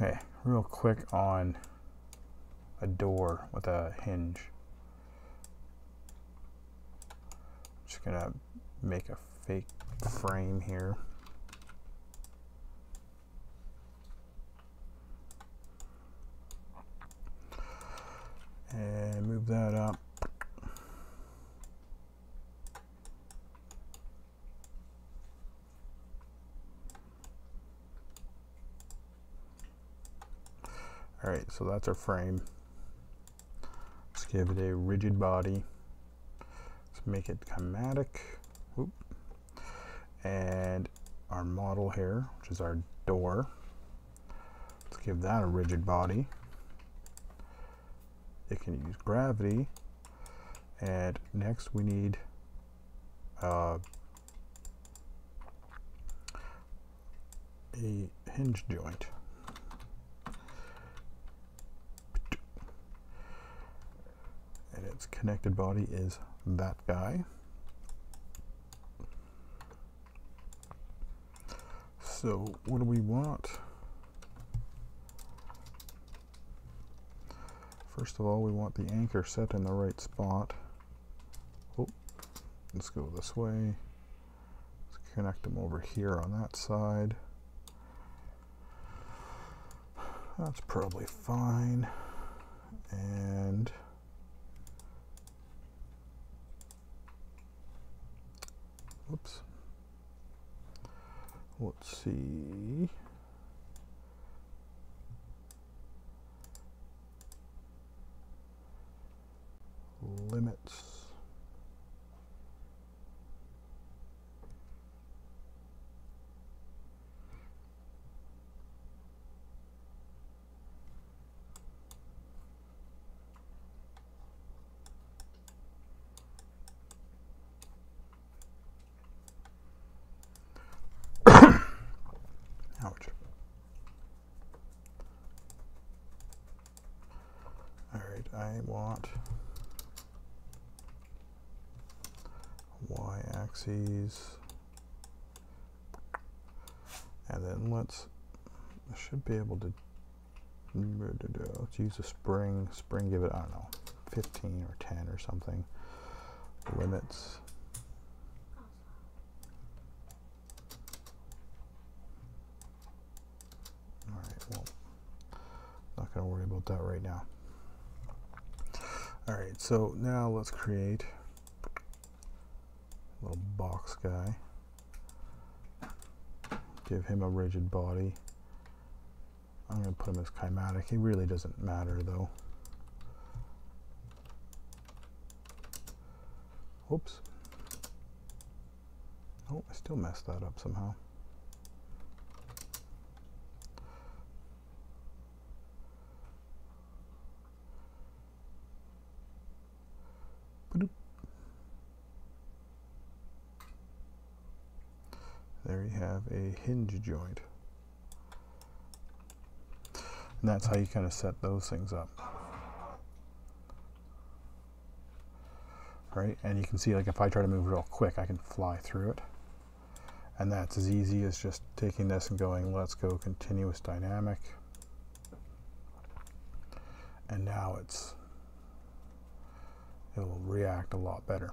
Okay, real quick on a door with a hinge. Just gonna make a fake frame here. And move that up. All right, so that's our frame. Let's give it a rigid body. Let's make it kinematic. Oop. And our model here, which is our door. Let's give that a rigid body. It can use gravity. And next we need uh, a hinge joint. And its connected body is that guy. So what do we want? First of all, we want the anchor set in the right spot. Oh, let's go this way. Let's connect them over here on that side. That's probably fine. And whoops. Let's see. Limits. Ouch. All right, I y-axis. And then let's I should be able to let's use a spring spring give it I don't know 15 or 10 or something. Limits. All right well not going to worry about that right now all right so now let's create a little box guy. Give him a rigid body. I'm going to put him as kinematic. He really doesn't matter though. Whoops. Oh, I still messed that up somehow. there you have a hinge joint. And that's how you kind of set those things up. Right, and you can see like if I try to move real quick, I can fly through it. And that's as easy as just taking this and going, let's go continuous dynamic. And now it's, it'll react a lot better.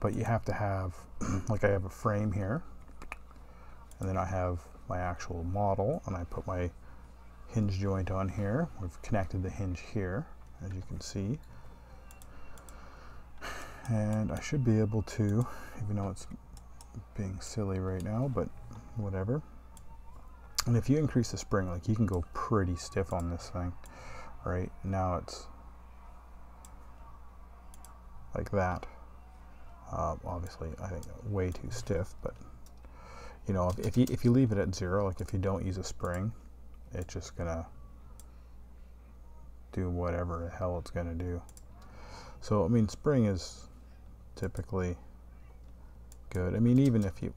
But you have to have like I have a frame here and then I have my actual model and I put my hinge joint on here. We've connected the hinge here as you can see. And I should be able to even though it's being silly right now but whatever. And if you increase the spring like you can go pretty stiff on this thing right? Now it's like that uh, obviously, I think way too stiff, but you know, if, if, you if you leave it at zero, like if you don't use a spring, it's just gonna do whatever the hell it's gonna do. So I mean, spring is typically good. I mean, even if you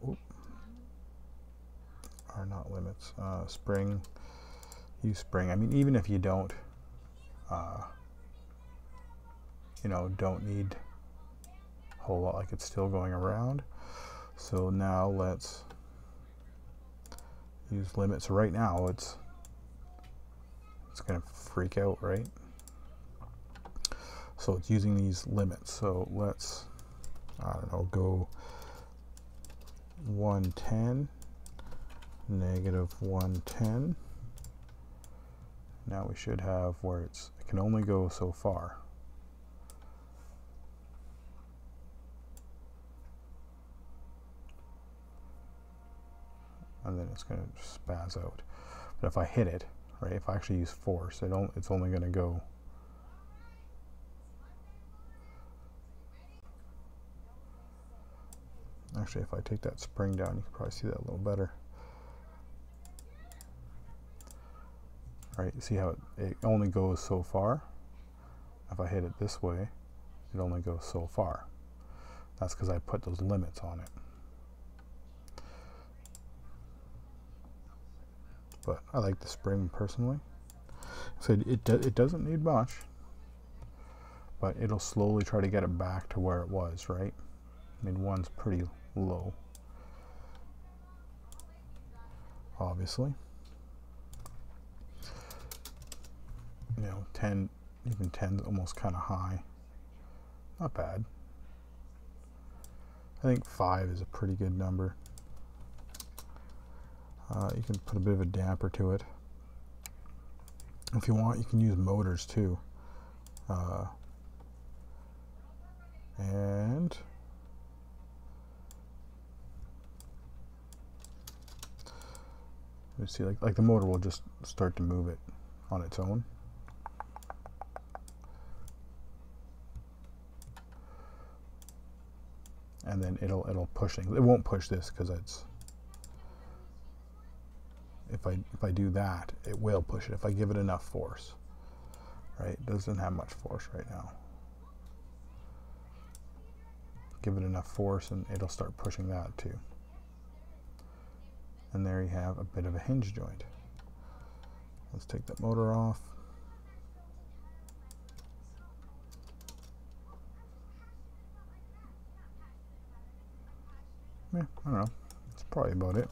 are not limits, uh, spring, use spring. I mean, even if you don't, uh, you know, don't need whole lot like it's still going around. So now let's use limits. So right now it's it's to freak out, right? So it's using these limits. So let's, I don't know, go 110, negative 110. Now we should have where it's, it can only go so far. It's going to spaz out. But if I hit it, right, if I actually use force, it don't, it's only going to go Actually, if I take that spring down, you can probably see that a little better. Right, see how it, it only goes so far? If I hit it this way, it only goes so far. That's because I put those limits on it. But I like the spring personally. So it, do, it doesn't need much, but it'll slowly try to get it back to where it was, right? I mean, one's pretty low. Obviously. You know, 10, even 10 is almost kind of high. Not bad. I think 5 is a pretty good number. Uh, you can put a bit of a damper to it. If you want, you can use motors too. Uh, and You see, like, like the motor will just start to move it on its own. And then it'll it'll push things. It won't push this because it's if I if I do that, it will push it if I give it enough force. Right? It doesn't have much force right now. Give it enough force and it'll start pushing that too and there you have a bit of a hinge joint. Let's take that motor off. Yeah, I don't know. That's probably about it.